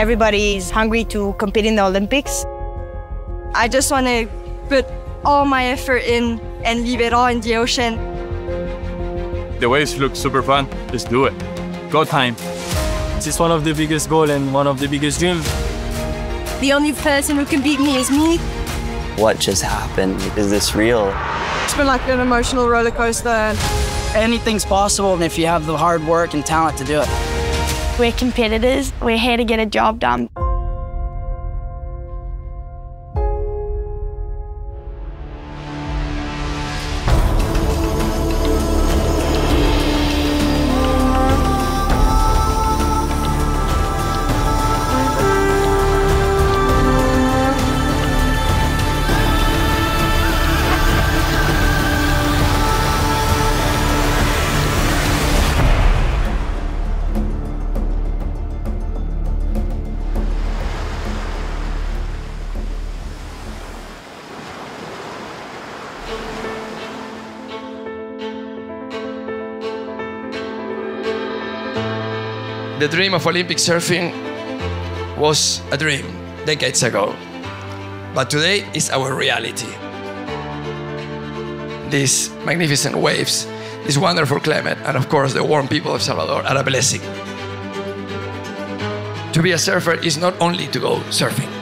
Everybody is hungry to compete in the Olympics. I just want to put all my effort in and leave it all in the ocean. The waves look super fun. Let's do it. Go time. This is one of the biggest goals and one of the biggest dreams. The only person who can beat me is me. What just happened? Is this real? It's been like an emotional roller coaster. Anything's possible if you have the hard work and talent to do it. We're competitors. We're here to get a job done. The dream of Olympic surfing was a dream decades ago, but today is our reality. These magnificent waves, this wonderful climate, and of course the warm people of Salvador are a blessing. To be a surfer is not only to go surfing,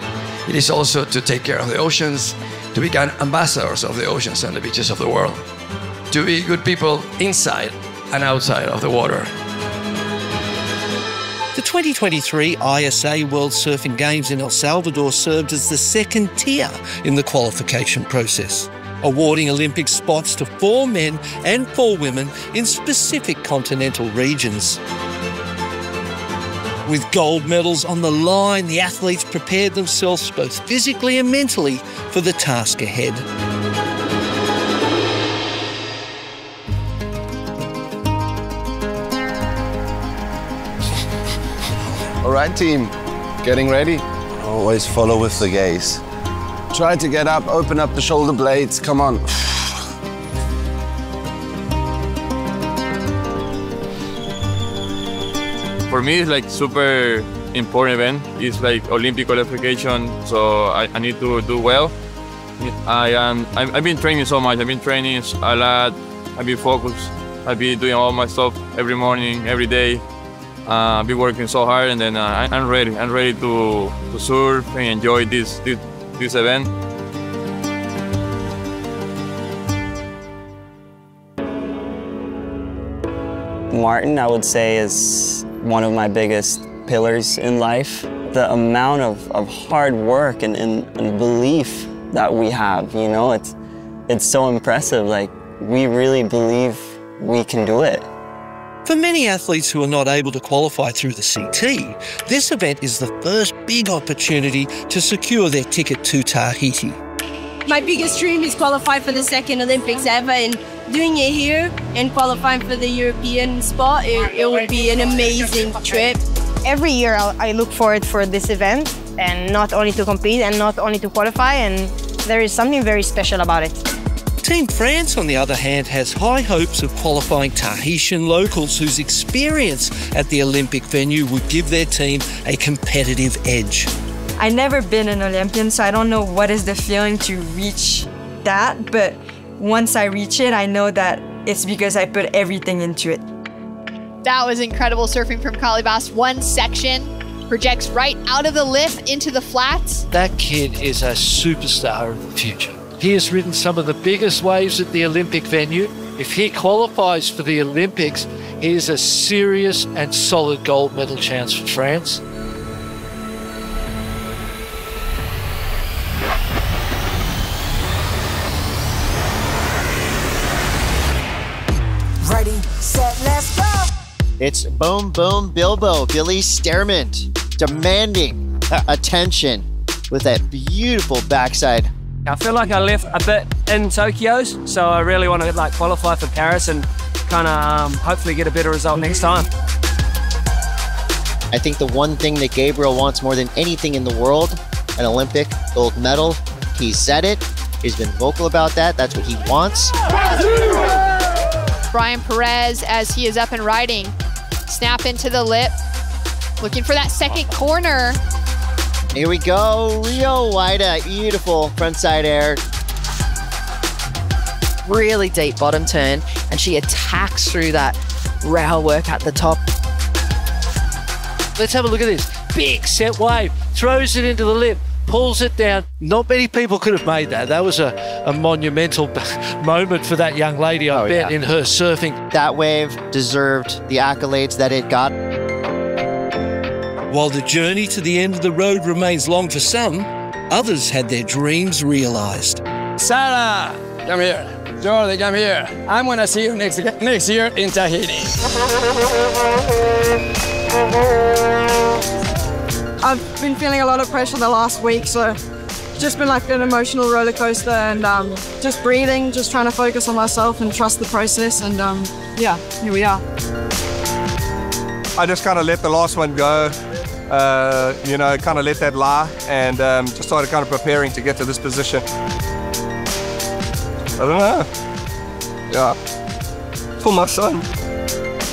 it is also to take care of the oceans, to become ambassadors of the oceans and the beaches of the world, to be good people inside and outside of the water. The 2023 ISA World Surfing Games in El Salvador served as the second tier in the qualification process, awarding Olympic spots to four men and four women in specific continental regions. With gold medals on the line, the athletes prepared themselves both physically and mentally for the task ahead. Right, team, getting ready? Always follow with the gaze. Try to get up, open up the shoulder blades, come on. For me, it's like super important event. It's like Olympic qualification, so I, I need to do well. I am. i I've been training so much. I've been training a lot. I've been focused. I've been doing all my stuff every morning, every day. Uh, I've working so hard, and then uh, I'm ready. I'm ready to, to surf and enjoy this, this this event. Martin, I would say, is one of my biggest pillars in life. The amount of, of hard work and, and, and belief that we have, you know, it's, it's so impressive. Like, we really believe we can do it. For many athletes who are not able to qualify through the CT, this event is the first big opportunity to secure their ticket to Tahiti. My biggest dream is qualify for the second Olympics ever, and doing it here and qualifying for the European spot, it, it would be an amazing trip. Every year I look forward for this event and not only to compete and not only to qualify and there is something very special about it. Team France, on the other hand, has high hopes of qualifying Tahitian locals whose experience at the Olympic venue would give their team a competitive edge. I've never been an Olympian, so I don't know what is the feeling to reach that, but once I reach it, I know that it's because I put everything into it. That was incredible surfing from Kauli Vaast. One section projects right out of the lift into the flats. That kid is a superstar of the future. He has ridden some of the biggest waves at the Olympic venue. If he qualifies for the Olympics, he is a serious and solid gold medal chance for France. Ready, set, let's go. It's Boom Boom Bilbo, Billy Stairmand, demanding attention with that beautiful backside. I feel like I left a bit in Tokyo's, so I really want to like qualify for Paris and kind of um, hopefully get a better result next time. I think the one thing that Gabriel wants more than anything in the world, an Olympic gold medal. He said it. He's been vocal about that. That's what he wants. Bryan Perez, as he is up and riding, snap into the lip. Looking for that second corner. Here we go. Rio Waida. Beautiful frontside air. Really deep bottom turn, and she attacks through that rail work at the top. Let's have a look at this. Big set wave. Throws it into the lip. Pulls it down. Not many people could have made that. That was a, a monumental moment for that young lady, I oh, bet, in her surfing. That wave deserved the accolades that it got. While the journey to the end of the road remains long for some, others had their dreams realised. Sarah, come here. Jordy, come here. I'm gonna see you next next year in Tahiti. I've been feeling a lot of pressure the last week, so just been like an emotional roller coaster and um, just breathing, just trying to focus on myself and trust the process. And um, yeah, here we are. I just kind of let the last one go, uh, you know, kind of let that lie, and um, just started kind of preparing to get to this position. I don't know. Yeah, for my son.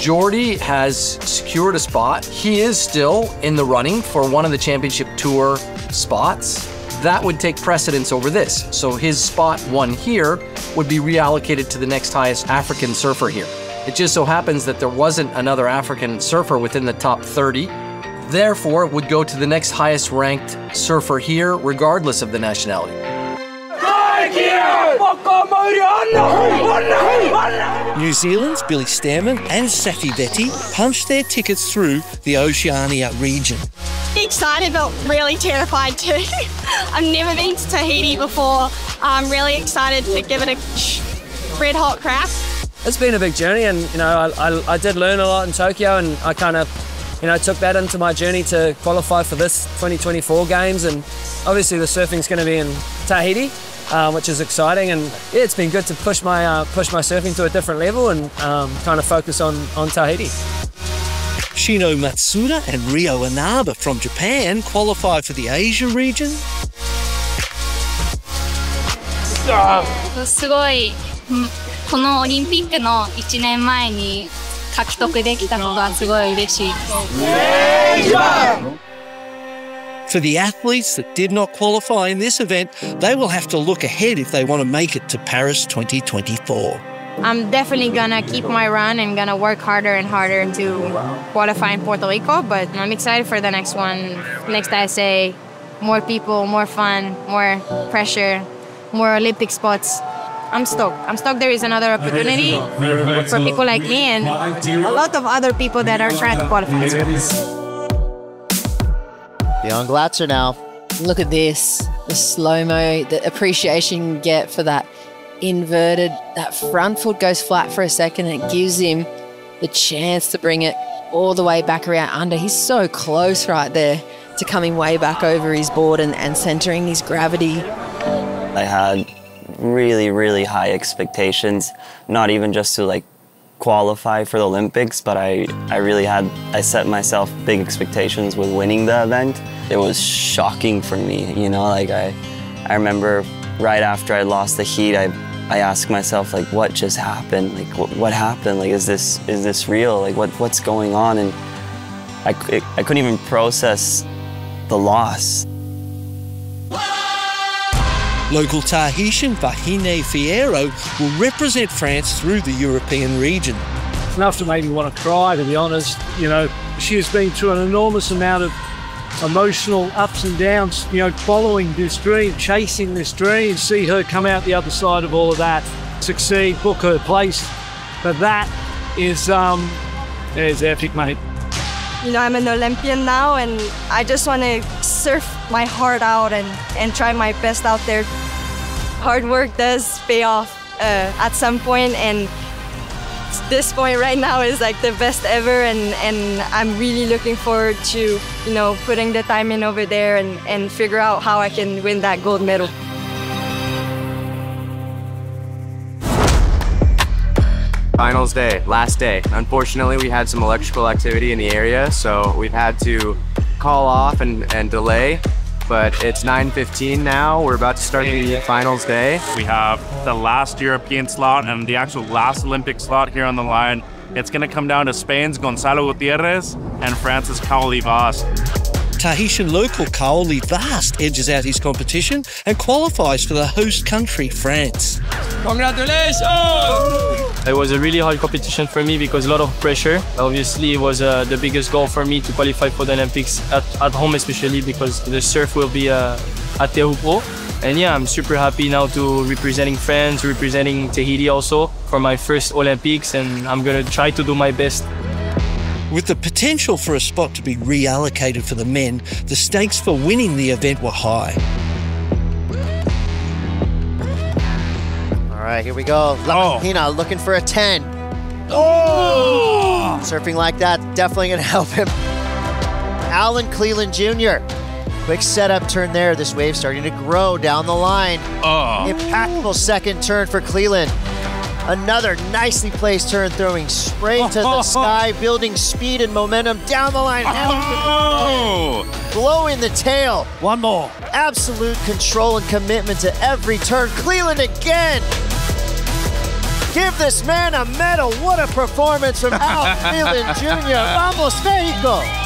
Jordy has secured a spot. He is still in the running for one of the championship tour spots. That would take precedence over this. So his spot one here would be reallocated to the next highest African surfer here. It just so happens that there wasn't another African surfer within the top 30. Therefore, it would go to the next highest ranked surfer here, regardless of the nationality. New Zealand's Billy Stairmand and Saffi Vette punched their tickets through the Oceania region. Excited but really terrified too. I've never been to Tahiti before. I'm really excited to give it a red hot crack. It's been a big journey, and you know, I, I, I did learn a lot in Tokyo, and I kind of, you know, took that into my journey to qualify for this 2024 games. And obviously, the surfing's going to be in Tahiti, uh, which is exciting. And yeah, it's been good to push my uh, push my surfing to a different level and um, kind of focus on on Tahiti. Shino Matsuda and Reo Inaba from Japan qualify for the Asia region. Uh, すごいこのオリンピックの1年前に 獲得できたのがすごい嬉しいです。 For the athletes that did not qualify in this event, they will have to look ahead if they want to make it to Paris 2024. I'm definitely gonna keep my run and gonna work harder and harder to qualify in Puerto Rico, but I'm excited for the next one. Next ISA, more people, more fun, more pressure, more Olympic spots. I'm stoked. I'm stoked there is another opportunity for people like me and a lot of other people that are trying to qualify. Leon Glatzer now. Look at this. The slow mo, the appreciation you get for that inverted, that front foot goes flat for a second and it gives him the chance to bring it all the way back around under. He's so close right there to coming way back over his board and, and centering his gravity. I had really, really high expectations, not even just to like qualify for the Olympics, but I, I really had, I set myself big expectations with winning the event. It was shocking for me, you know, like I, I remember right after I lost the heat, I, I asked myself like, what just happened? Like, what, what happened? Like, is this, is this real? Like, what, what's going on? And I, I couldn't even process the loss. Local Tahitian Vahine Fierro will represent France through the European region. It's enough to make me want to cry, to be honest. You know, she has been through an enormous amount of emotional ups and downs, you know, following this dream, chasing this dream, see her come out the other side of all of that, succeed, book her place. But that is, um, is epic, mate. You know, I'm an Olympian now, and I just want to surf my heart out and, and try my best out there. Hard work does pay off uh, at some point, and this point right now is like the best ever, and, and I'm really looking forward to, you know, putting the time in over there and, and figure out how I can win that gold medal. Finals day, last day. Unfortunately, we had some electrical activity in the area, so we've had to call off and, and delay. But it's 9.15 now. We're about to start the finals day. We have the last European slot and the actual last Olympic slot here on the line. It's going to come down to Spain's Gonzalo Gutierrez and France's Vaast. Tahitian local Kauli Vaast edges out his competition and qualifies for the host country, France. Congratulations! It was a really hard competition for me because a lot of pressure. Obviously, it was uh, the biggest goal for me to qualify for the Olympics at, at home, especially because the surf will be uh, at Teahupo'o. And yeah, I'm super happy now to representing France, representing Tahiti also for my first Olympics, and I'm gonna try to do my best. With the potential for a spot to be reallocated for the men, the stakes for winning the event were high. All right, here we go. Lapahina oh. looking for a 10. Oh! Surfing like that, definitely going to help him. Alan Cleland Jr. Quick setup turn there. This wave starting to grow down the line. Oh. Impactful second turn for Cleland. Another nicely placed turn throwing straight to the sky, building speed and momentum down the line. Oh. Blowing the tail. One more. Absolute control and commitment to every turn. Cleland again. Give this man a medal. What a performance from Al Cleland Jr. Vamos, Mexico.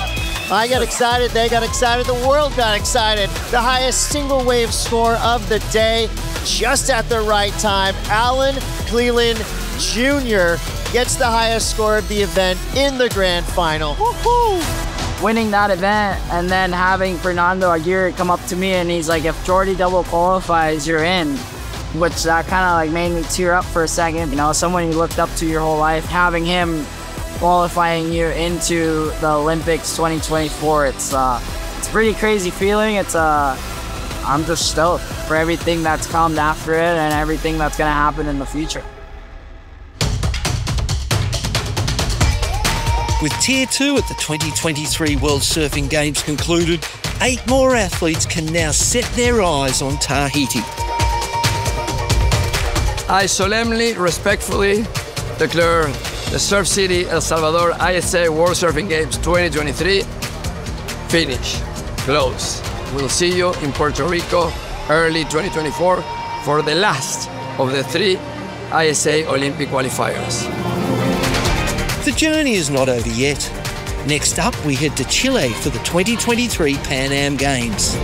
I got excited, they got excited, the world got excited. The highest single wave score of the day, just at the right time. Alan Cleland Jr. gets the highest score of the event in the grand final. winning that event and then having Fernando Aguerre come up to me and he's like, if Jordy double qualifies, you're in. Which that kind of like made me tear up for a second. You know, someone you looked up to your whole life, having him qualifying you into the Olympics 2024, it's uh, it's a pretty crazy feeling. It's uh, I'm just stoked for everything that's come after it and everything that's gonna happen in the future. With Tier 2 at the 2023 World Surfing Games concluded, eight more athletes can now set their eyes on Tahiti. I solemnly, respectfully declare the Surf City El Salvador ISA World Surfing Games 2023 finish. Close. We'll see you in Puerto Rico early 2024 for the last of the three ISA Olympic qualifiers. The journey is not over yet. Next up, we head to Chile for the 2023 Pan Am Games.